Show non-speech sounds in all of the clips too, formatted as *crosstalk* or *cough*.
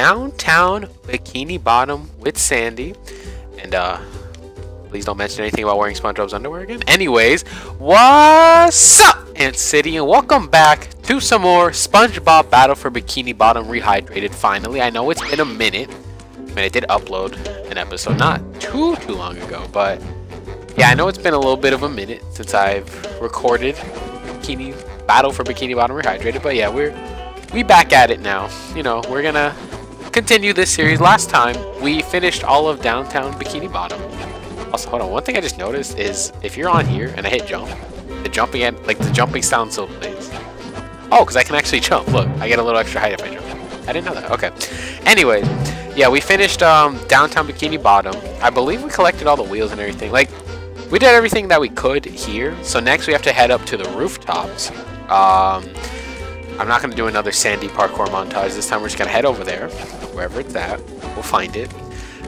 downtown Bikini Bottom with Sandy. And uh, please don't mention anything about wearing SpongeBob's underwear again. Anyways, what's up, Ant City, and welcome back to some more SpongeBob Battle for Bikini Bottom Rehydrated. Finally, I know it's been a minute. I mean, I did upload an episode not too too long ago, but yeah, I know it's been a little bit of a minute since I've recorded Bikini Battle for Bikini Bottom Rehydrated, but yeah, we're we back at it now. You know, we're gonna continue this series. Last time we finished all of downtown Bikini Bottom. Also, hold on. One thing I just noticed is if you're on here and I hit jump, the jumping at like the jumping sound still plays. Oh, because I can actually jump. Look, I get a little extra height if I jump. I didn't know that. Okay. Anyways, yeah, we finished um, downtown Bikini Bottom. I believe we collected all the wheels and everything. Like, we did everything that we could here. So next we have to head up to the rooftops. Um, I'm not going to do another sandy parkour montage. This time we're just going to head over there, wherever it's at. We'll find it.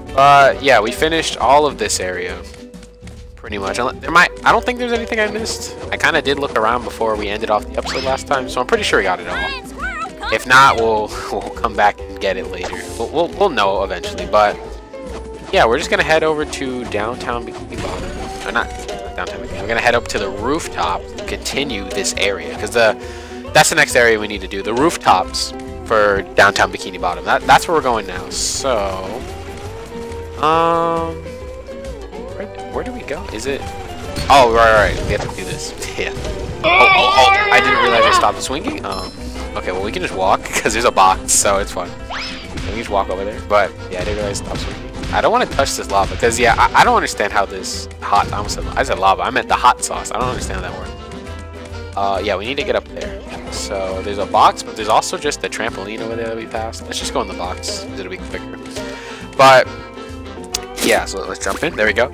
But uh, yeah, we finished all of this area. Pretty much. There might, I don't think there's anything I missed. I kind of did look around before we ended off the episode last time, so I'm pretty sure we got it all. If not, we'll *laughs* we'll come back and get it later. We'll, we'll, we'll know eventually, but yeah, we're just going to head over to downtown Bikini Bottom. Or not downtown Bikini. We're going to head up to the rooftop to continue this area, because the that's the next area we need to do. The rooftops for downtown Bikini Bottom. That, that's where we're going now. So, um, where, where do we go? Is it? Oh, right, right. We have to do this. *laughs* yeah. Oh, oh, oh! I didn't realize I stopped swinging. Um, okay, well we can just walk *laughs* because there's a box, so it's fine. We can just walk over there. But yeah, I didn't realize I stopped swinging. I don't want to touch this lava because yeah, I, I, don't understand how this hot. I almost said I said lava. I meant the hot sauce. I don't understand that word. Uh, yeah, we need to get up there. So there's a box, but there's also just a trampoline over there that we passed. Let's just go in the box, it'll be quicker. But, yeah, so let's jump in. There we go.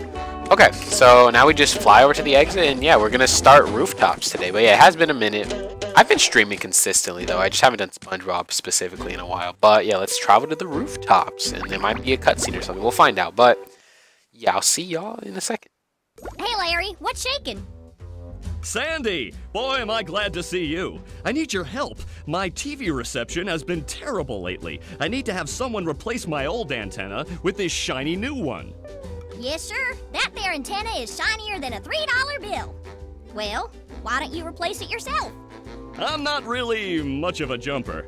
Okay, so now we just fly over to the exit, and yeah, we're going to start rooftops today. But yeah, it has been a minute. I've been streaming consistently, though. I just haven't done SpongeBob specifically in a while. But yeah, let's travel to the rooftops, and there might be a cutscene or something. We'll find out. But yeah, I'll see y'all in a second. Hey, Larry, what's shaking? Sandy! Boy, am I glad to see you. I need your help. My TV reception has been terrible lately. I need to have someone replace my old antenna with this shiny new one. Yes, sir. That there antenna is shinier than a $3 bill. Well, why don't you replace it yourself? I'm not really much of a jumper.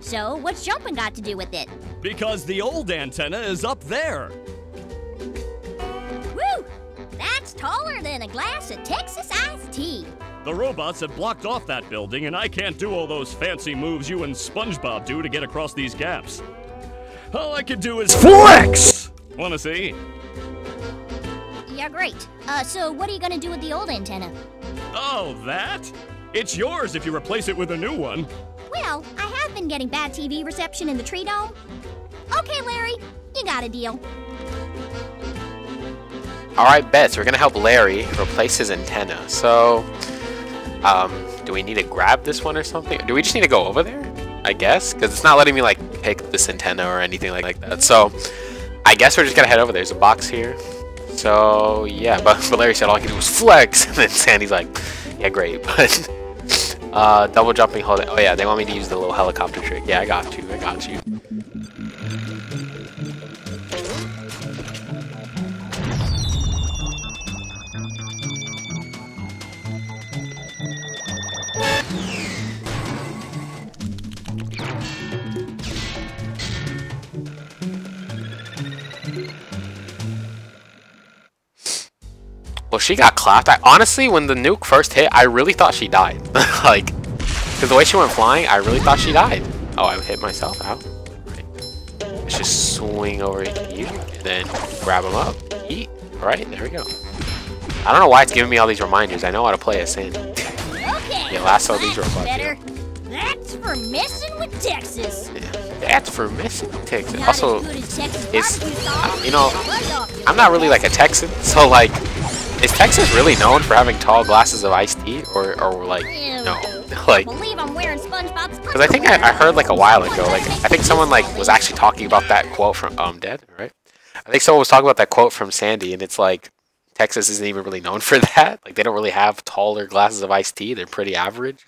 So, what's jumping got to do with it? Because the old antenna is up there. Taller than a glass of Texas iced tea. The robots have blocked off that building, and I can't do all those fancy moves you and SpongeBob do to get across these gaps. All I can do is flex! Wanna see? Yeah, great. Uh, so what are you gonna do with the old antenna? Oh, that? It's yours if you replace it with a new one. Well, I have been getting bad TV reception in the tree dome. Okay, Larry, you got a deal. Alright, bets. We're gonna help Larry replace his antenna. So, um, do we need to grab this one or something? Do we just need to go over there? I guess? Because it's not letting me, like, pick this antenna or anything like, that. So, I guess we're just gonna head over. There. There's a box here. So, yeah, but, but Larry said all I can do was flex. *laughs* And then Sandy's like, yeah, great. *laughs* But, uh, double jumping, hold it. Oh, yeah, they want me to use the little helicopter trick. Yeah, I got you. I got you. She got clapped. I, honestly, when the nuke first hit, I really thought she died. *laughs* like, because the way she went flying, I really thought she died. Oh, I hit myself out. Right. Let's just swing over here, and then grab him up. Eat. Right, there we go. I don't know why it's giving me all these reminders. I know how to play as Sandy. Okay, *laughs* yeah, lasso these robots. Better. That's for messing with Texas. Yeah, that's for messing with Texas. Not also, it's, you know, I'm not really like a Texan, *laughs* so like, is Texas really known for having tall glasses of iced tea, or, or like, no, *laughs* like? Because *laughs* I think I, I, heard like a while ago, like I think someone like was actually talking about that quote from um Dead, right? I think someone was talking about that quote from Sandy, and it's like Texas isn't even really known *laughs* for that. Like they don't really have taller glasses of iced tea; they're pretty average,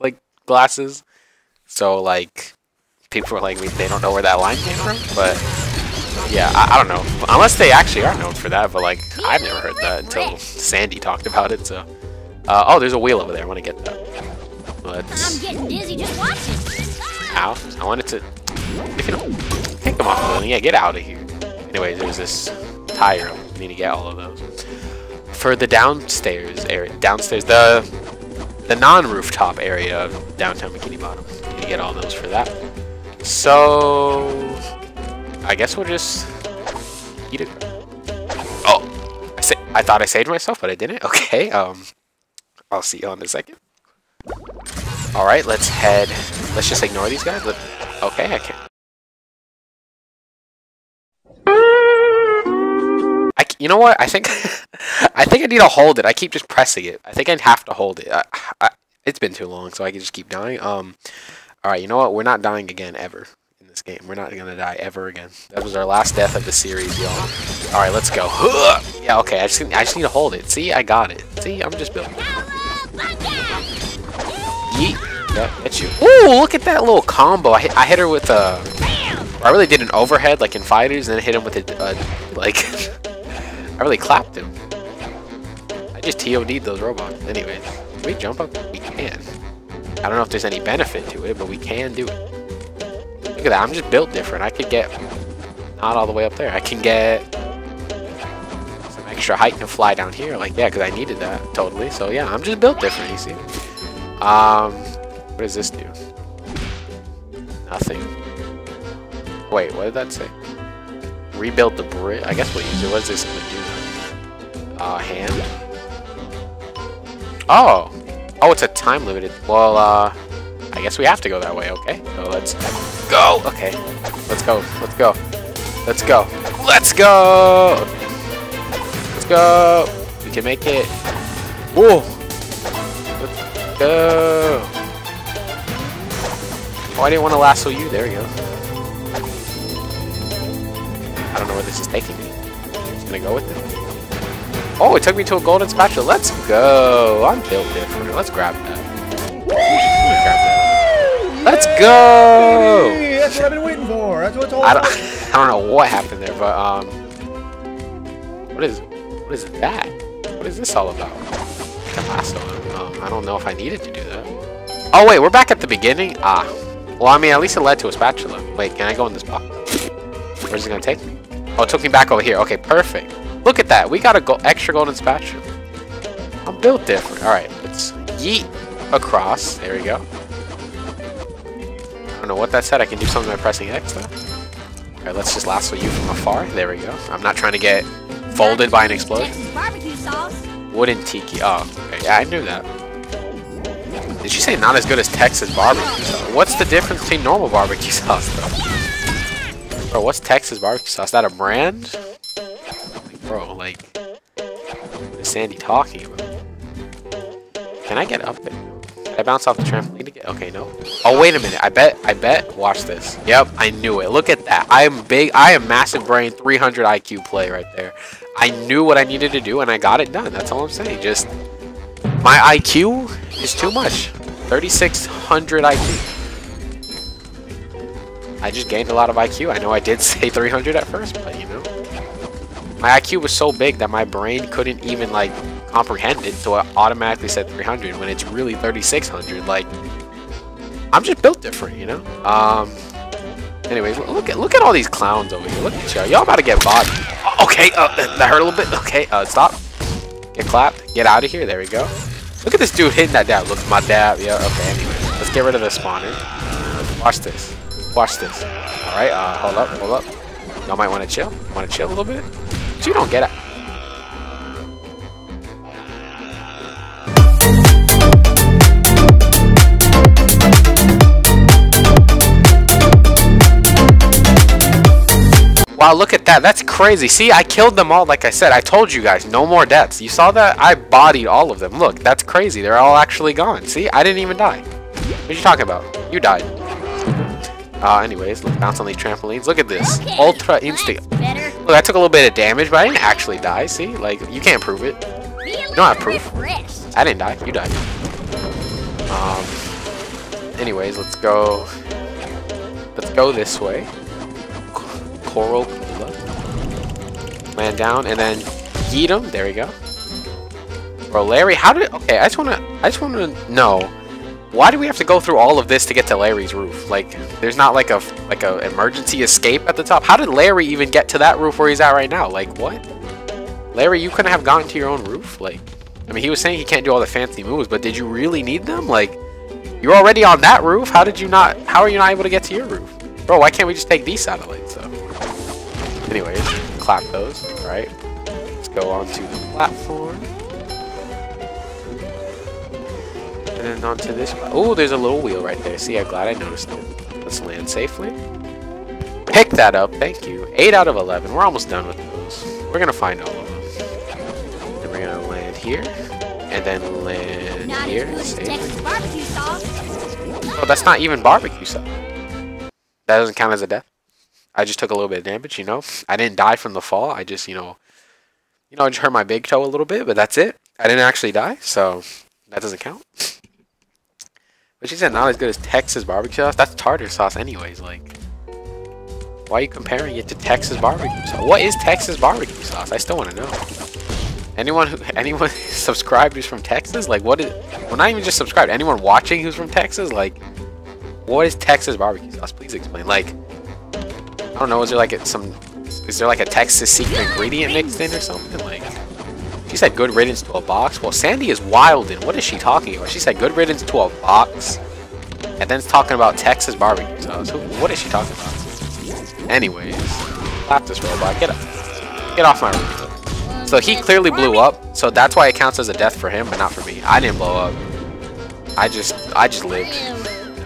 like glasses. So like, people are like, they don't know where that line came from, but yeah, I, I, don't know. Unless they actually are known for that, but like, I've never heard that until Sandy talked about it, so. Uh, oh, there's a wheel over there. I want to get that. Let's... I'm getting dizzy just watching. Ow. I wanted to... If you don't... Can't come off the building. Yeah, get out of here. Anyways, there's this tire. We need to get all of those. For the downstairs area, downstairs, the the non-rooftop area of downtown Bikini Bottom. Need to get all those for that. So, I guess we'll just eat it. Oh, I, I thought I saved myself, but I didn't. Okay, um, I'll see you in a second. Alright, let's head. Let's just ignore these guys. Okay, I can't. I, you know what? I think *laughs* I think I need to hold it. I keep just pressing it. I think I'd have to hold it. I, I, it's been too long, so I can just keep dying. Um, all right, you know what? We're not dying again ever game. We're not gonna die ever again. That was our last death of the series, y'all. All right, let's go. *laughs* Yeah, okay. I just I just need to hold it. See, I got it. See, I'm just building. Yeet. Yeah, you. Ooh, look at that little combo. I hit, I hit her with a... I really did an overhead, like in fighters, and then hit him with a, uh, like... *laughs* I really clapped him. I just TOD'd those robots. Anyway, can we jump up? We can. I don't know if there's any benefit to it, but we can do it. Look at that, I'm just built different. I could get... Not all the way up there. I can get some extra height and fly down here. Like, yeah, because I needed that, totally. So, yeah, I'm just built different, you see. Um, what does this do? Nothing. Wait, what did that say? Rebuild the bridge. I guess we'll use it. What is this gonna do? Uh, hand. Oh, oh, it's a time limited. Well, uh, I guess we have to go that way. Okay, so let's go. Okay, let's go. Let's go. Let's go. Let's go. Let's go. We can make it. Whoa Let's go! Oh, I didn't want to lasso you. There we go. I don't know where this is taking me. I'm just gonna go with it. Oh, it took me to a golden spatula. Let's go! I'm built different. Let's grab that. Let's go! That's what I've been waiting for. That's what it's all I don't, *laughs* I don't know what happened there, but um, what is what is that? What is this all about? lasso um, I don't know if I needed to do that. Oh wait, we're back at the beginning? Ah. Well, I mean, at least it led to a spatula. Wait, can I go in this box? Where's it gonna take me? Oh, it took me back over here. Okay, perfect. Look at that. We got a go extra golden spatula. I'm built different. Alright, let's yeet across. There we go. Don't know what that said. I can do something by pressing X, though. Alright, let's just lasso you from afar. There we go. I'm not trying to get folded by an explosion. barbecue sauce. Wooden tiki. Oh, okay. yeah, I knew that. Did she say not as good as Texas barbecue sauce? What's the difference between normal barbecue *laughs* sauce, though? Bro, what's Texas barbecue sauce? Is that a brand? Like, bro, like, what is Sandy talking about? Can I get up there? I bounce off the trampoline get? Okay, no. Oh, wait a minute. I bet, I bet. Watch this. Yep, I knew it. Look at that. I am big. I am massive brain 300 IQ play right there. I knew what I needed to do and I got it done. That's all I'm saying. Just my IQ is too much. 3600 IQ. I just gained a lot of IQ. I know I did *laughs* say 300 at first, but you know. My IQ was so big that my brain couldn't even like comprehend it, so it automatically said 300 when it's really 3600. Like, I'm just built different, you know? Um, anyways, look at look at all these clowns over here. Look at y'all. Y'all about to get bodied. Okay, uh, that hurt a little bit. Okay, uh, stop. Get clapped. Get out of here. There we go. Look at this dude hitting that dab. Look, at my dab. Yeah, okay, anyway. Let's get rid of the spawner. Watch this. Watch this. Alright, uh, hold up, hold up. Y'all might want to chill. Want to chill a little bit? But you don't get it. Wow, look at that. That's crazy. See, I killed them all like I said. I told you guys, no more deaths. You saw that? I bodied all of them. Look, that's crazy. They're all actually gone. See, I didn't even die. What are you talking about? You died. Uh, anyways, let's bounce on these trampolines. Look at this. Okay, Ultra instinct. Look, I took a little bit of damage, but I didn't actually die. See? Like, you can't prove it. You don't have proof. I didn't die. You died. Um, anyways, let's go let's go this way. Coral. Land down and then yeet him. There we go. Bro, Larry, how did? Okay, I just wanna, I just wanna know, why do we have to go through all of this to get to Larry's roof? Like, there's not like a like a emergency escape at the top. How did Larry even get to that roof where he's at right now? Like, what? Larry, you couldn't have gotten to your own roof? Like, I mean, he was saying he can't do all the fancy moves, but did you really need them? Like, you're already on that roof. How did you not? How are you not able to get to your roof, bro? Why can't we just take these satellites? So, anyways, clap those. All right, let's go onto the platform. And then onto this. Oh, there's a little wheel right there. See, I'm glad I noticed it. Let's land safely. Pick that up. Thank you. 8 out of 11. We're almost done with those. We're going to find all of them. Then we're going to land here. And then land Not here. as good as Safe. Texas barbecue sauce. Oh, that's not even barbecue sauce. That doesn't count as a death. I just took a little bit of damage, you know. I didn't die from the fall. I just, you know, you know, I just hurt my big toe a little bit, but that's it. I didn't actually die, so that doesn't count. But she said not as good as Texas barbecue sauce. That's tartar sauce, anyways. Like, why are you comparing it to Texas barbecue sauce? What is Texas barbecue sauce? I still want to know. Anyone who *laughs* anyone *laughs* subscribed who's from Texas? Like, what is? Well, not even just subscribed. Anyone watching who's from Texas? Like, what is Texas barbecue sauce? Please explain. Like, I don't know. Is there like a, some? Is there like a Texas secret ingredient mixed in or something? Like, she said good riddance to a box. Well, Sandy is wild. And what is she talking about? She said good riddance to a box, and then it's talking about Texas barbecue sauce. Who, what is she talking about? Anyways, clap this robot. Get up. Get off my roof. So he clearly blew up. So that's why it counts as a death for him, but not for me. I didn't blow up. I just, I just lived.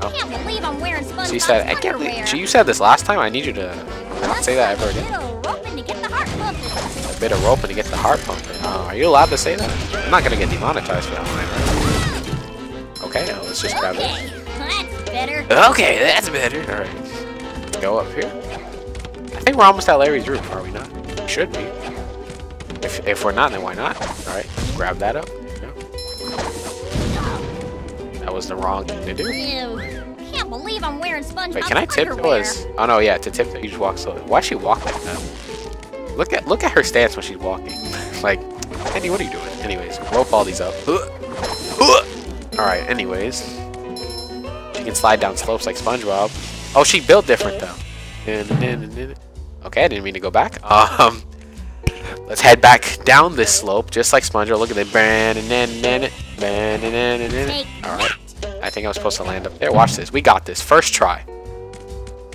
Ew. Can't believe I'm wearing SpongeBob She said, I can't believe. She, you said this last time. I need you to not say that ever again. Little roping to get the heart pumping. A bit of roping to get the heart pumping. Oh, are you allowed to say that? I'm not gonna get demonetized for that line, right? Okay, now let's just grab it. Okay, that's better. Okay, that's better. All right, go up here. I think we're almost at Larry's roof, are we not? We should be. If if we're not, then why not? All right, grab that up. There you go. That was the wrong thing to do. Ew. Can't believe I'm wearing SpongeBob Wait, can I underwear. as? Oh no, yeah, to tiptoe you just walk slowly. Why she walk like that? Look at look at her stance when she's walking. *laughs* like, Andy, what are you doing? Anyways, rope all these up. All right. Anyways, she can slide down slopes like SpongeBob. Oh, she built different though. Okay, I didn't mean to go back. *laughs* Um, let's head back down this slope just like SpongeBob. Look at it. Take All right. I think I was supposed to land up there. Watch this. We got this. First try.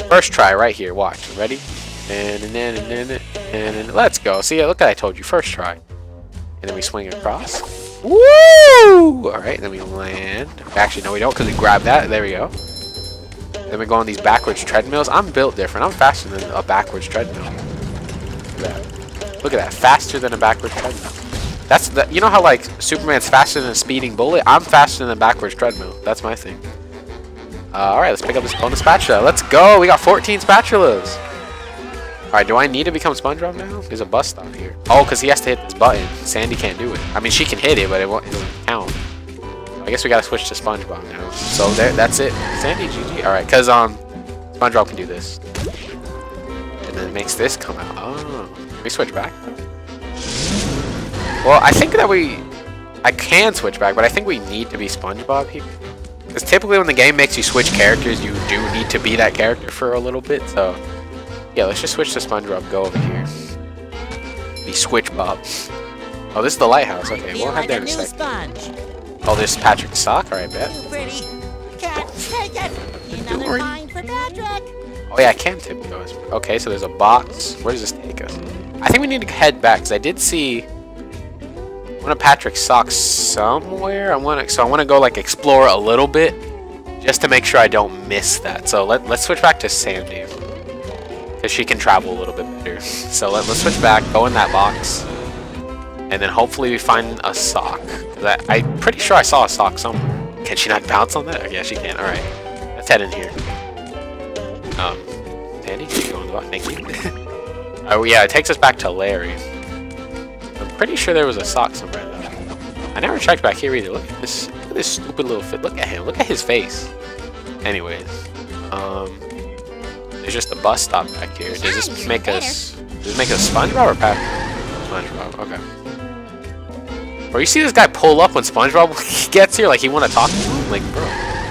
First try right here. Watch. Ready? And let's go. See, look I told you. First try. And then we swing across. Woo! All right. Then we land. Actually, no, we don't because we grab that. There we go. Then we go on these backwards treadmills. I'm built different. I'm faster than a backwards treadmill. Look at that. Look at that. Faster than a backwards treadmill. That's the, you know how like Superman's faster than a speeding bullet? I'm faster than a backwards treadmill. That's my thing. Uh, Alright, let's pick up this bonus spatula. Let's go! We got 14 spatulas! Alright, do I need to become SpongeBob now? There's a bus stop here. Oh, because he has to hit this button. Sandy can't do it. I mean, she can hit it, but it, won't, it doesn't count. I guess we gotta switch to SpongeBob now. So there, that's it. Sandy, GG. Alright, because um, SpongeBob can do this. And then it makes this come out. Oh. Can we switch back? Well, I think that we... I can switch back, but I think we need to be SpongeBob here. Because typically when the game makes you switch characters, you do need to be that character for a little bit, so... Yeah, let's just switch to SpongeBob. Go over here. Be Switch Bob. Oh, this is the lighthouse. Okay, we'll head there in a sec. sponge. Oh, there's Patrick Sock. Alright, bet. Too pretty. Can't take it. Don't Another worry. fine for Patrick. Oh yeah, I can tiptoe. Okay, so there's a box. Where does this take us? I think we need to head back because I did see one of Patrick's socks somewhere. I want to, so I want to go like explore a little bit just to make sure I don't miss that. So let let's switch back to Sandy because she can travel a little bit better. So let, let's switch back, go in that box, and then hopefully we find a sock. I, I'm pretty sure I saw a sock somewhere. Can she not bounce on that? Yeah, she can. All right, let's head in here. Um, Sandy, you the box? Thank you. *laughs* oh yeah, it takes us back to Larry. Pretty sure there was a sock somewhere though. I never checked back here either. Look at this, look at this stupid little fit. Look at him. Look at his face. Anyways, um, there's just a bus stop back here. Does this make us? Does this make us SpongeBob or Patrick? SpongeBob. Okay. Bro, you see this guy pull up when SpongeBob *laughs* gets here? Like he want to talk to him? Like, bro.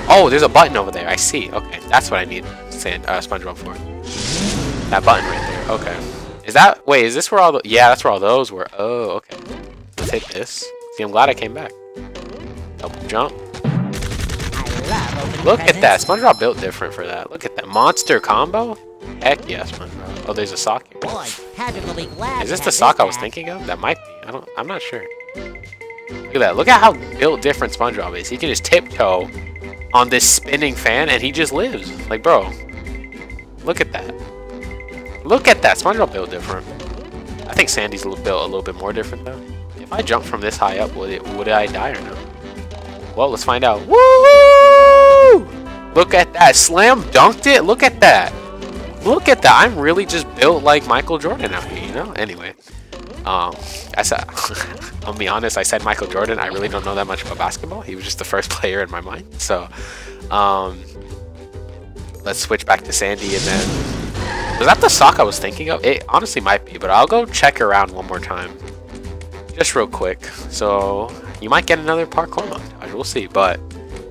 Oh, there's a button over there. I see. Okay, that's what I need. Sand, uh, SpongeBob for. That button right there. Okay. Is that? Wait, is this where all the? Yeah, that's where all those were. Oh, okay. Let's hit this. See, I'm glad I came back. Double jump. Look at that. SpongeBob built different for that. Look at that. Monster combo? Heck yeah, SpongeBob. Oh, there's a sock here. Boy, Patrick will be glad. Is this the sock I was thinking of? That might be. I don't I'm not sure. Look at that. Look at how built different SpongeBob is. He can just tiptoe on this spinning fan and he just lives. Like, bro. Look at that. Look at that. SpongeBob built different. I think Sandy's built a little bit more different though. If I jump from this high up, would it would I die or no? Well, let's find out. Woo! Look at that. Slam dunked it. Look at that. Look at that. I'm really just built like Michael Jordan out here, you know? Anyway. Um, I said, *laughs* I'll be honest, I said Michael Jordan. I really don't know that much about basketball. He was just the first *laughs* player in my mind. So, um, let's switch back to Sandy and then. Was that the sock I was thinking of? It honestly might be, but I'll go check around one more time. Just real quick. So, you might get another parkour montage. We'll see, but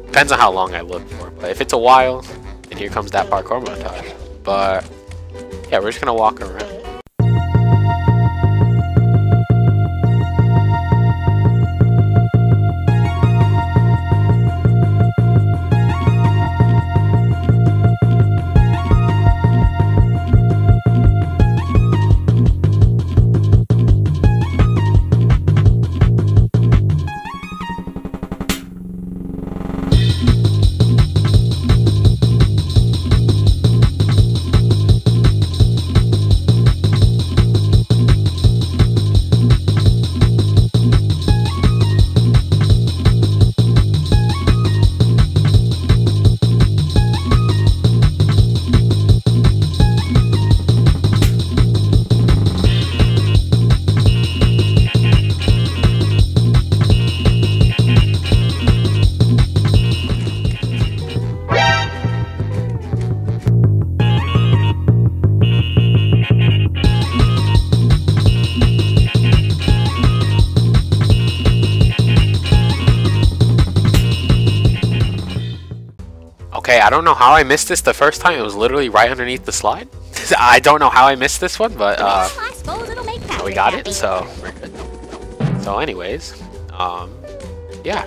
depends on how long I look for. But if it's a while, then here comes that parkour montage. But yeah, we're just gonna walk around. Don't know how I missed this the first time. It was literally right underneath the slide. *laughs* I don't know how I missed this one, but uh, well, I suppose it'll make we got it, so we're good. So anyways, um, yeah.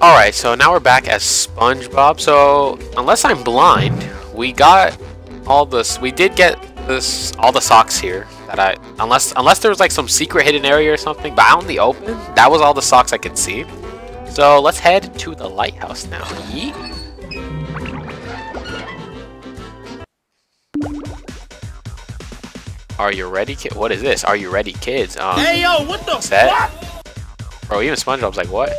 Alright, so now we're back as SpongeBob. So, unless I'm blind, we got all this, we did get this, all the socks here. That I, unless, unless there was like some secret hidden area or something, but out in the open, that was all the socks I could see. So let's head to the lighthouse now. Yeet. Are you ready, kid? What is this? Are you ready, kids? Um, Hey yo, what the set. fuck? Bro, even SpongeBob's like, what?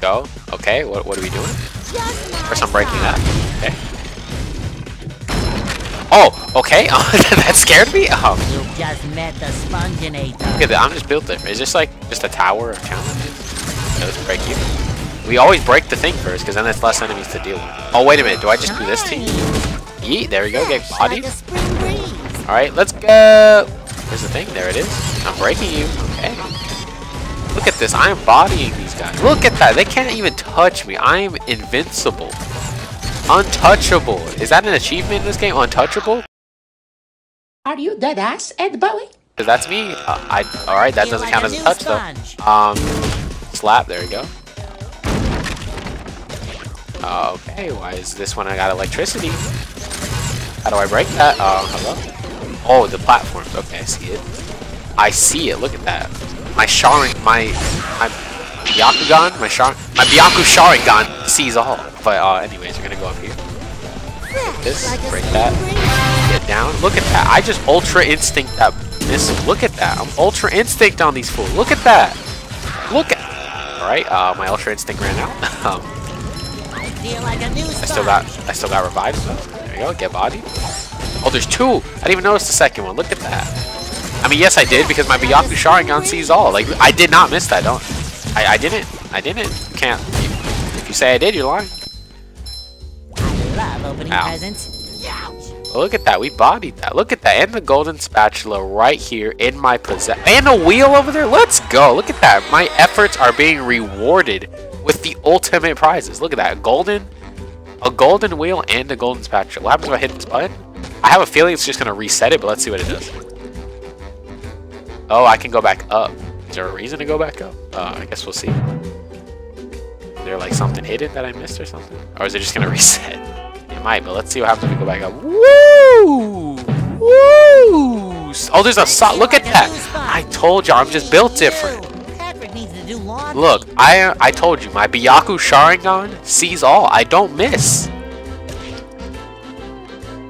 Go. Okay, what, what are we doing? First I'm breaking style. that. Okay. Oh, okay. *laughs* that scared me. Oh, You just met the Sponginator. look at that. I'm just built different. Is this like just a tower of challenges? No, let's break you. We always break the thing first, because then there's less enemies to deal with. Oh, wait a minute. Do I just do this to you? Yeet, there we go. Get Fresh bodied. Alright, let's go. Where's the thing? There it is. I'm breaking you. Okay. Look at this. I am bodying these guys. Look at that. They can't even touch me. I am invincible. Untouchable. Is that an achievement in this game? Untouchable? Are you dead ass, Ed Bowie? Because that's me. Uh, I. Alright, that doesn't count as a touch sponge. though. Um, slap. There we go. Okay, why is this one I got electricity? How do I break that? Uh, hello? Oh, the platforms. Okay, I see it. I see it. Look at that. My Sharing, my, my Byakugan, my Shar, my Byaku Sharingan sees all. But uh, anyways, we're gonna go up here. This, break that. Get down. Look at that. I just Ultra Instinct that missile. Look at that. I'm Ultra Instinct on these fools. Look at that. Look at. All right. Uh, my Ultra Instinct ran out. *laughs* um, I feel like a new I still got. I still got revived. though. There you go. Get body. Oh, there's two. I didn't even notice the second one. Look at that. I mean, yes, I did because my Byaku Sharingan sees all. Like, I did not miss that. Don't. I, I didn't. I didn't. You can't. If you say I did, you're lying. I love opening Ow. presents. Look at that. We bodied that. Look at that. And the golden spatula right here in my possession. And a wheel over there. Let's go. Look at that. My efforts are being rewarded with the ultimate prizes. Look at that. Golden, a golden wheel and a golden spatula. What happens if I hit this button? I have a feeling it's just going to reset it, but let's see what it does. Oh, I can go back up. Is there a reason to go back up? Uh, I guess we'll see. Is there like something hidden that I missed or something? Or is it just going *laughs* to reset? It might, but let's see what happens if we go back up. Woo! Woo! Oh, there's a saw. Look at that. I told you, I'm just built different. Look, I I told you, my Byaku Sharingan sees all. I don't miss.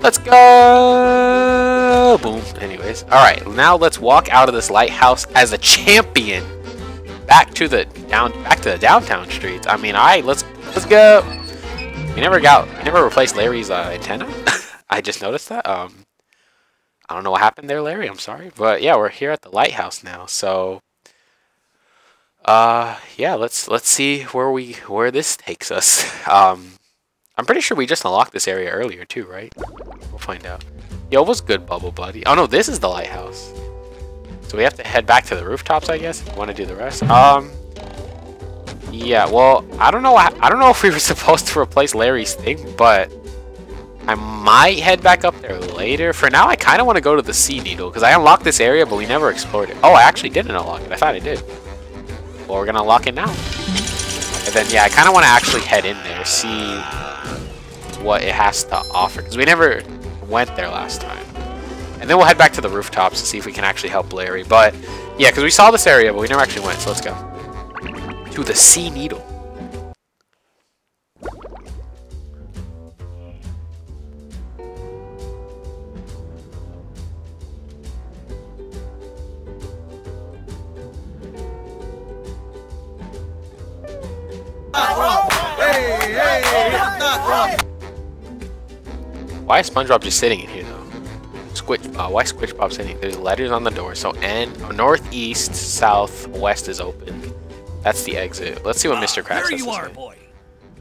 Let's go! Boom. Anyways, all right. Now let's walk out of this lighthouse as a champion. Back to the down, back to the downtown streets. I mean, all right. Let's let's go. We never got, we never replaced Larry's uh, antenna. *laughs* I just noticed that. Um, I don't know what happened there, Larry. I'm sorry, but yeah, we're here at the lighthouse now. So uh, yeah, let's let's see where we where this takes us. *laughs* Um, I'm pretty sure we just unlocked this area earlier too, right? We'll find out. Yo, what's good, Bubble Buddy? Oh no, this is the lighthouse. So we have to head back to the rooftops, I guess. If we want to do the rest. Um, yeah. Well, I don't know. I don't know *laughs* if we were supposed to replace Larry's thing, but I might head back up there later. For now, I kind of want to go to the Sea Needle because I unlocked this area, but we never explored it. Oh, I actually didn't unlock it. I thought I did. Well, we're gonna unlock it now. And then, yeah, I kind of want to actually head in there, see what it has to offer. Because we never went there last time. And then we'll head back to the rooftops to see if we can actually help Larry. But, yeah, because we saw this area, but we never actually went, so let's go. To the Sea Needle. Why is SpongeBob just sitting in here though? Squitch, uh, why is SquitchBob sitting? There's letters on the door, so N, northeast, south, west is open. That's the exit. Let's see what Mr. Krabs There has you are, say. boy.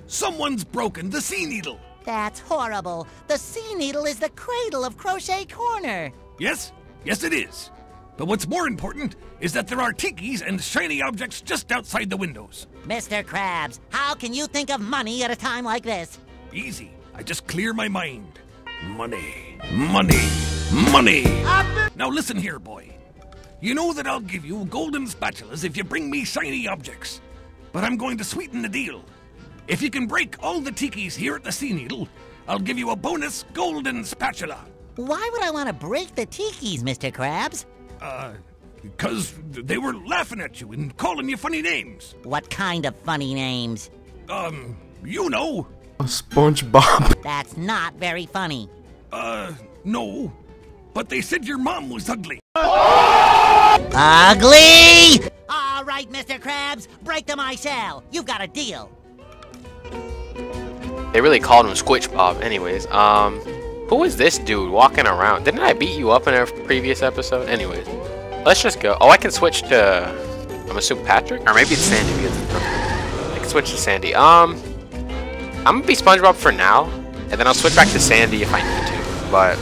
Someone's broken the sea needle. That's horrible. The sea needle is the cradle of Crochet Corner. Yes, yes, it is. But what's more important is that there are tikis and shiny objects just outside the windows. Mr. Krabs, how can you think of money at a time like this? Easy. I just clear my mind. Money, money, money. Now listen here, boy. You know that I'll give you golden spatulas if you bring me shiny objects. But I'm going to sweeten the deal. If you can break all the tikis here at the Sea Needle, I'll give you a bonus golden spatula. Why would I want to break the tikis, Mr. Krabs? Uh, because they were laughing at you and calling you funny names. What kind of funny names? Um, you know. SpongeBob. *laughs* That's not very funny. Uh, no. But they said your mom was ugly. Ugly! All right, Mr. Krabs, break the I shall. You've got a deal. They really called him Squitch Bob. Anyways, um, who is this dude walking around? Didn't I beat you up in a previous episode? Anyways, let's just go. Oh, I can switch to, I'm assuming Patrick? Or maybe it's Sandy. I can switch to Sandy. Um, I'm gonna be SpongeBob for now, and then I'll switch back to Sandy if I need to. But,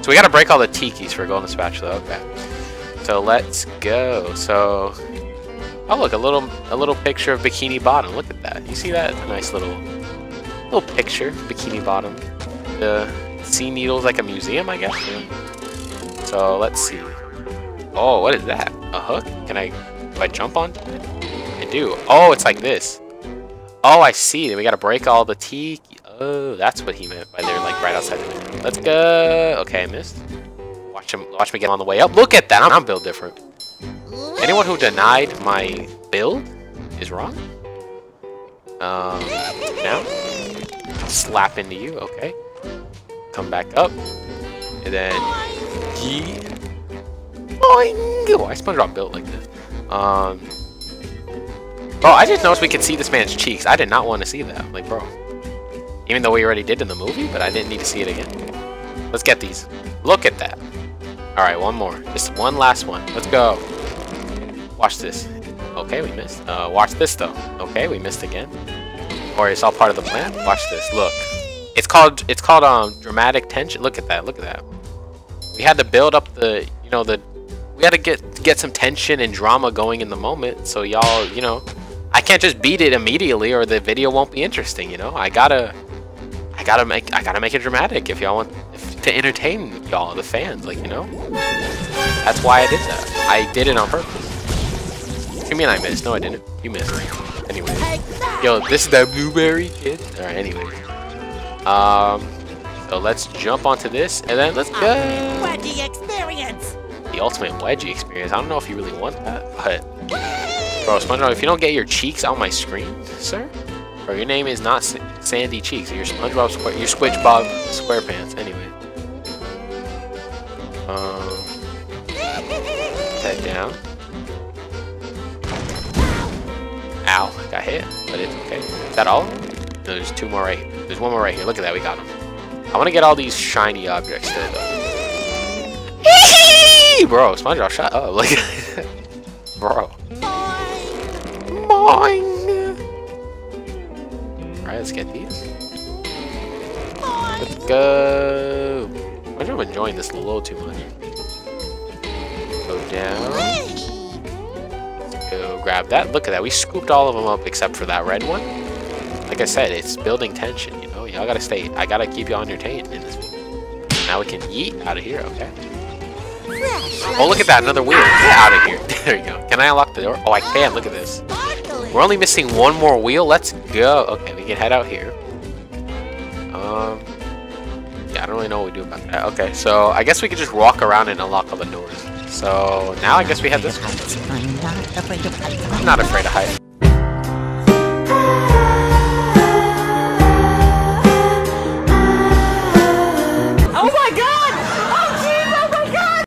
so we gotta break all the tikis for Golden Spatula. Okay. So let's go. So, oh look, a little, a little picture of Bikini Bottom. Look at that. You see that? A nice little little picture, Bikini Bottom. The sea needle's like a museum, I guess. Yeah. So let's see. Oh, what is that? A hook? Can I, do I jump on? I do. Oh, it's like this. Oh, I see. We gotta break all the tiki. Oh, that's what he meant by they're like right outside the window. Let's go. Okay, I missed. Watch him. Watch me get on the way up. Look at that. I'm, I'm built different. Anyone who denied my build is wrong. Um, now slap into you. Okay. Come back up, and then yee. Boing! Why is SpongeBob built like this? Um. Oh, I just noticed we could see this man's cheeks. I did not want to see that. Like, bro. Even though we already did in the movie, but I didn't need to see it again. Let's get these. Look at that. Alright, one more. Just one last one. Let's go. Watch this. Okay, we missed. Uh, watch this, though. Okay, we missed again. Or it's all part of the plan. Watch this. Look. It's called it's called um dramatic tension. Look at that. Look at that. We had to build up the you know the we had to get get some tension and drama going in the moment. So y'all you know I can't just beat it immediately or the video won't be interesting. You know I gotta I gotta make I gotta make it dramatic if y'all want if, to entertain y'all the fans. Like you know that's why I did that. I did it on purpose. You mean I missed? No, I didn't. You missed. Anyway. Yo, this is that blueberry kid. Alright, anyway. Um, so let's jump onto this, and then let's go. Wedgie experience. The ultimate wedgie experience. I don't know if you really want that, but... Bro, SpongeBob, if you don't get your cheeks on my screen, sir, bro, your name is not Sandy Cheeks. You're SpongeBob Square... You're SquidgeBob SquarePants, anyway. Um... Head down. Ow, got hit, but it's okay. Is that all? No, there's two more right here. There's one more right here. Look at that, we got him. I want to get all these shiny objects still, though. *laughs* Bro, SpongeBob, shut up. Like, *laughs* bro. Boing. Alright, let's get these. Let's go. SpongeBob enjoying this a little too much. Go down. Go grab that. Look at that. We scooped all of them up except for that red one. Like I said, it's building tension, you know? Y'all gotta stay. I gotta keep y'all entertained in this. Now we can yeet out of here, okay? Oh, look at that. Another wheel. Get out of here. *laughs* There you go. Can I unlock the door? Oh, I can. Look at this. We're only missing one more wheel. Let's go. Okay, we can head out here. Um, yeah, I don't really know what we do about that. Okay, so I guess we could just walk around and unlock all the doors. So now I guess we have this one. I'm not afraid of heights. I'm not afraid of heights. Oh my god! Oh jeez! Oh my god!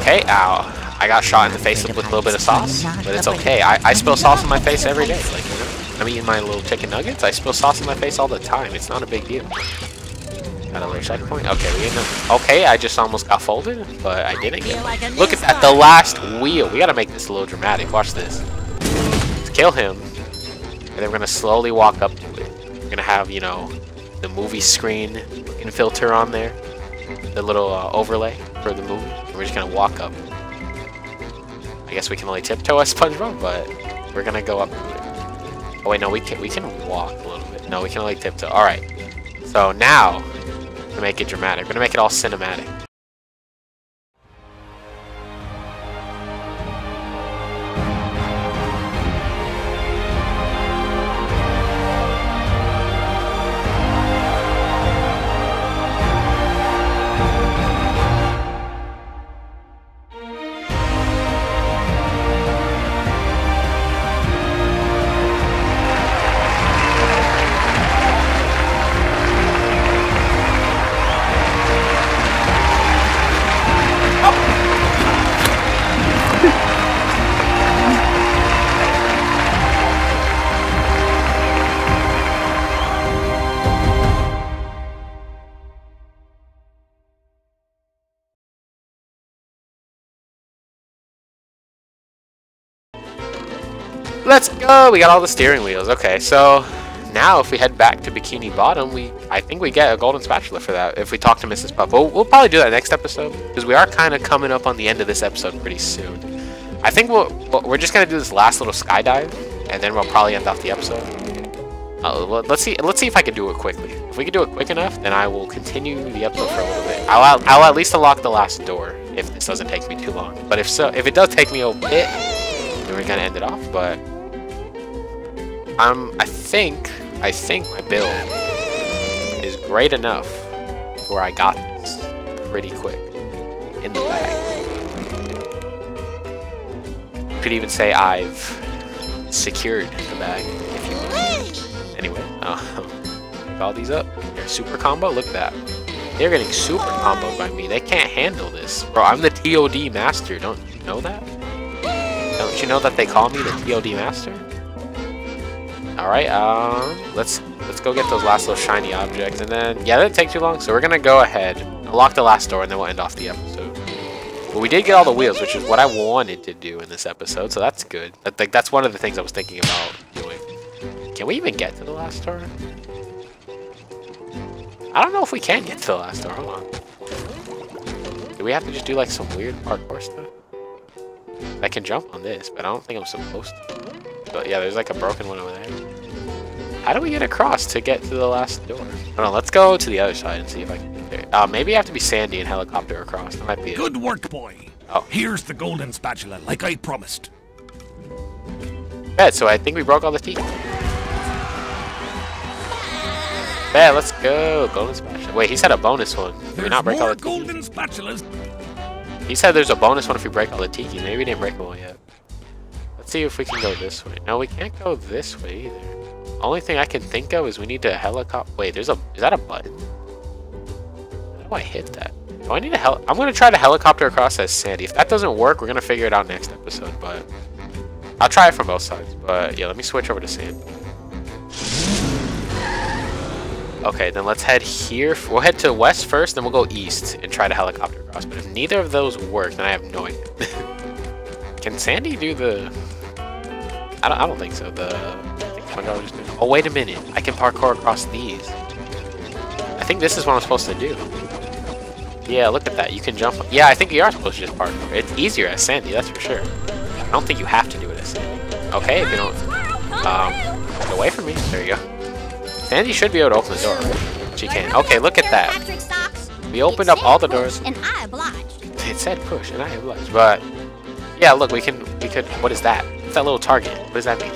Okay, ow. I got shot in the face with a little bit of sauce, but it's okay. I, I spill sauce in my face every day. Like, you know, I'm eating my little chicken nuggets. I spill sauce in my face all the time. It's not a big deal. Got another checkpoint. Okay, we up. Okay, I just almost got folded, but I didn't get. Look at that, the last wheel. We gotta make this a little dramatic. Watch this. Let's kill him, and then we're gonna slowly walk up to it. We're gonna have, you know, the movie screen looking filter on there, the little uh, overlay for the movie. And we're just gonna walk up. I guess we can only tiptoe as SpongeBob, but we're gonna go up. Oh wait, no, we can we can walk a little bit. No, we can only tiptoe. All right. So now, to make it dramatic, we're gonna make it all cinematic. Let's go! We got all the steering wheels. Okay, so now if we head back to Bikini Bottom, we I think we get a golden spatula for that if we talk to Mrs. Puff. We'll, we'll probably do that next episode because we are kind of coming up on the end of this episode pretty soon. I think we'll, we're just gonna do this last little skydive and then we'll probably end off the episode. Uh, let's see. Let's see if I can do it quickly. If we can do it quick enough, then I will continue the episode for a little bit. I'll, I'll at least unlock the last door if this doesn't take me too long. But if so, if it does take me a bit, then we're gonna end it off. But um, I think I think my build is great enough where I got this pretty quick in the bag. You could even say I've secured the bag, if you will. Anyway, um, *laughs* all these up. Super combo. Look at that. They're getting super comboed by me. They can't handle this, bro. I'm the TOD master. Don't you know that? Don't you know that they call me the TOD master? All right, um, let's let's go get those last little shiny objects, and then yeah, that didn't take too long. So we're gonna go ahead, lock the last door, and then we'll end off the episode. But we did get all the wheels, which is what I wanted to do in this episode, so that's good. Think that's one of the things I was thinking about doing. Can we even get to the last door? I don't know if we can get to the last door. Hold on. Do we have to just do like some weird parkour stuff? I can jump on this, but I don't think I'm supposed to. But yeah, there's like a broken one over there. How do we get across to get to the last door? Hold on, let's go to the other side and see if I can get there. Uh, maybe I have to be Sandy and helicopter across. That might be it. Good work, boy. Oh. Here's the golden spatula, like I promised. Bet, so I think we broke all the teeth. Bet, let's go. Golden spatula. Wait, he said a bonus one. Did we There's not break all the golden spatulas. He said there's a bonus one if we break all the tiki. Maybe we didn't break them all yet. Let's see if we can go this way. No, we can't go this way either. Only thing I can think of is we need to helicopter. Wait, there's a. Is that a button? How do I hit that? Do I need a hel? I'm gonna try to helicopter across as Sandy. If that doesn't work, we're gonna figure it out next episode. But I'll try it from both sides. But yeah, let me switch over to Sandy. Okay, then let's head here. We'll head to west first, then we'll go east and try to helicopter across. But if neither of those work, then I have no idea. *laughs* Can Sandy do the... I don't, I don't think so. The... SpongeBob just Oh, wait a minute. I can parkour across these. I think this is what I'm supposed to do. Yeah, look at that. You can jump... Yeah, I think you are supposed to just parkour. It's easier as Sandy, that's for sure. I don't think you have to do it as Sandy. Okay, if you don't... Um, get away from me. There you go. Sandy should be able to open the door, right? She can. Okay, look at that. We opened up all the doors. And I obliged. It said push, and I obliged. But yeah, look, we can. We could. What is that? What's that little target? What does that mean?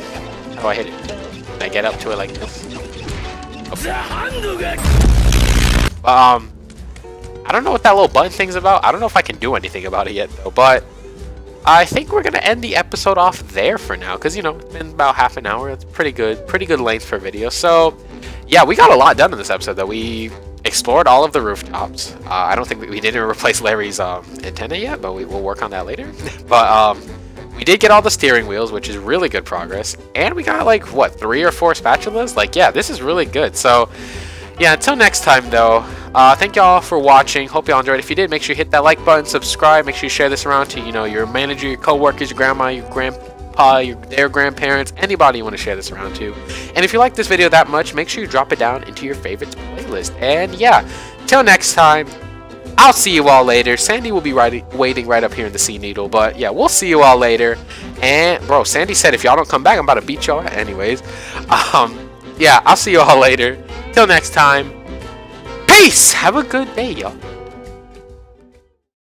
How do I hit it? Can I get up to it like this? Okay. Um, I don't know what that little button thing's about. I don't know if I can do anything about it yet, though. But I think we're gonna end the episode off there for now, because you know it's been about half an hour. It's pretty good, pretty good length for a video. So yeah, we got a lot done in this episode. That we explored all of the rooftops. Uh, I don't think we, we didn't replace Larry's um, antenna yet, but we will work on that later. *laughs* but um, we did get all the steering wheels, which is really good progress. And we got like what three or four spatulas? Like yeah, this is really good. So yeah, until next time though, uh, thank y'all for watching. Hope y'all enjoyed. If you did, make sure you hit that like button, subscribe. Make sure you share this around to you know your manager, your coworkers, your grandma, your grandpa, your their grandparents, anybody you want to share this around to. And if you like this video that much, make sure you drop it down into your favorites playlist. And yeah, till next time. I'll see you all later. Sandy will be right, waiting right up here in the Sea Needle. But yeah, we'll see you all later. And bro, Sandy said if y'all don't come back, I'm about to beat y'all. Anyways, *laughs* um, yeah, I'll see you all later. Till next time. Peace. Have a good day, y'all.